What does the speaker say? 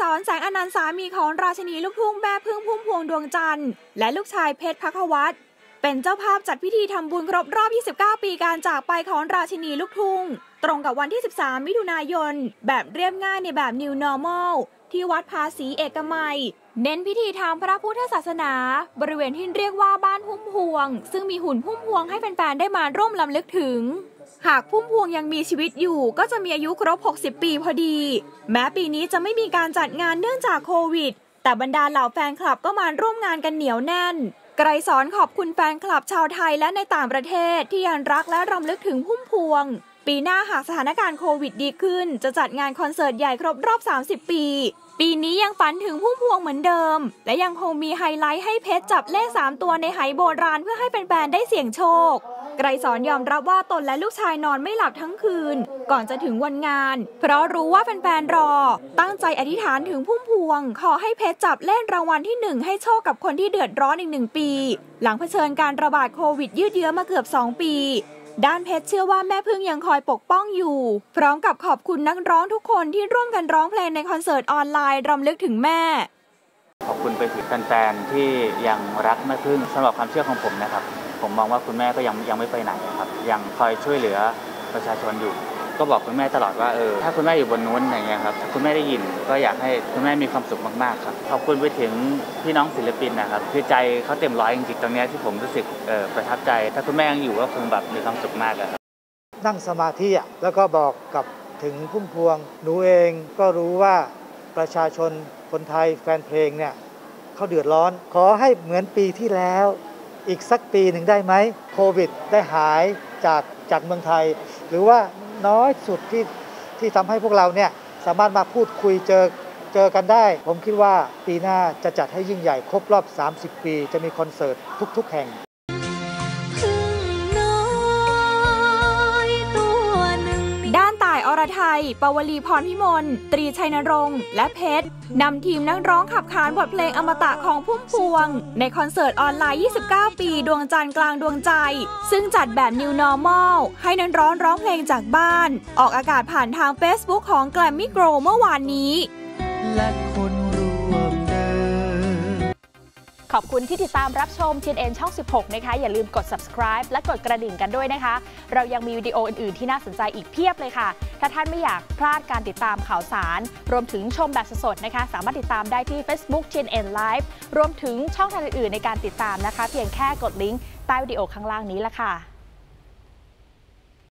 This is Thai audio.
สอนแสงอนันต์สามีของราชินีลูกทุ่งแม่พึ่งพุ่มพวงดวงจันทร์และลูกชายเพชรพักวัตรเป็นเจ้าภาพจัดพิธีทำบุญครบรอบ 29 ปีการจากไปของราชินีลูกทุ่ง ตรงกับวันที่ 13 มิถุนายน แบบเรียบง่ายในแบบ New Normal ที่วัดภาษีเอกมัย เน้นพิธีทางพระพุทธศาสนา บริเวณที่เรียกว่าบ้านพุ่มพวง ซึ่งมีหุ่นพุ่มพวงให้แฟนๆ ได้มาร่วมลำลึกถึง หากพุ่มพวงยังมีชีวิตอยู่ก็จะมีอายุครบ 60 ปีพอดี แม้ปีนี้จะไม่มีการจัดงานเนื่องจากโควิด แต่บรรดาเหล่าแฟนคลับก็มาร่วมงานกันเหนียวแน่น ไกรสอนขอบคุณแฟนคลับชาวไทยและในต่างประเทศที่ยังรักและรำลึกถึงพุ่มพวง ปีหน้าหากสถานการณ์โควิดดีขึ้น จะจัดงานคอนเสิร์ตใหญ่ครบรอบ 30 ปี ปีนี้ยังฝันถึงพุ่มพวงเหมือนเดิม และยังคงมีไฮไลท์ให้เพชรจับเลข3ตัวในไหโบราณเพื่อให้แฟนๆได้เสี่ยงโชค ไกรสอนยอมรับว่าตนและลูกชายนอนไม่หลับทั้งคืน ก่อนจะถึงวันงาน เพราะรู้ว่าแฟนๆรอ ตั้งใจอธิษฐานถึงพุ่มพวง ขอให้เพชรจับเล่นรางวัลที่หนึ่งให้โชคกับคนที่เดือดร้อนอีกหนึ่งปี หลังเผชิญการระบาดโควิดยืดเยื้อมาเกือบ 2 ปี ด้านเพชรเชื่อว่าแม่พึ่งยังคอยปกป้องอยู่ พร้อมกับขอบคุณนักร้องทุกคนที่ร่วมกันร้องเพลงในคอนเสิร์ตออนไลน์รำลึกถึงแม่ขอบคุณไปถึงแฟนๆที่ยังรักแม่พึ่งสำหรับความเชื่อของผมนะครับ ผมมองว่าคุณแม่ก็ยังยังไม่ไปไหนครับ ยังคอยช่วยเหลือประชาชนอยู่ ก็บอกคุณแม่ตลอดว่าเออถ้าคุณแม่อยู่บนนู้นอย่างเงี้ยครับถ้าคุณแม่ได้ยินก็อยากให้คุณแม่มีความสุขมากๆครับขอบคุณไปถึงพี่น้องศิลปินนะครับคือใจเขาเต็มร้อยจริงๆตรงเนี้ยที่ผมรู้สึกเออประทับใจ ถ้าคุณแม่ยังอยู่ก็คงแบบมีความสุขมากอะครับนั่งสมาธิอะแล้วก็บอกกับถึงพุ่มพวงหนูเองก็รู้ว่าประชาชนคนไทยแฟนเพลงเนี่ยเขาเดือดร้อน ขอให้เหมือนปีที่แล้ว อีกสักปีหนึ่งได้ไหมโควิด ได้หายจากจากเมืองไทย หรือว่าน้อยสุดที่ที่ทำให้พวกเราเนี่ยสามารถมาพูดคุยเจอเจอกันได้ ผมคิดว่าปีหน้าจะจัดให้ยิ่งใหญ่ครบรอบ 30 ปี จะมีคอนเสิร์ตทุก ๆ แห่ง รไทย ปวลีพรพิมล ตรีชัยนรงค์ และเพชร นำทีมนักร้องขับขานบทเพลงอมตะของพุ่มพวง ในคอนเสิร์ตออนไลน์ 29 ปี ดวงจันทร์กลางดวงใจ ซึ่งจัดแบบ New Normal ให้นักร้องร้องเพลงจากบ้าน ออกอากาศผ่านทาง Facebook ของแกลมมี่โกรเมื่อวานนี้ และคน ขอบคุณที่ติดตามรับชม TNN ช่อง 16 นะคะ อย่าลืมกด subscribe และกดกระดิ่งกันด้วยนะคะ เรายังมีวิดีโออื่น ๆ ที่น่าสนใจอีกเพียบเลยค่ะ ถ้าท่านไม่อยากพลาดการติดตามข่าวสาร รวมถึงชมแบบสดๆนะคะ สามารถติดตามได้ที่ Facebook TNN Live รวมถึงช่องทางอื่นๆในการติดตามนะคะ เพียงแค่กดลิงก์ใต้วิดีโอข้างล่างนี้ละค่ะ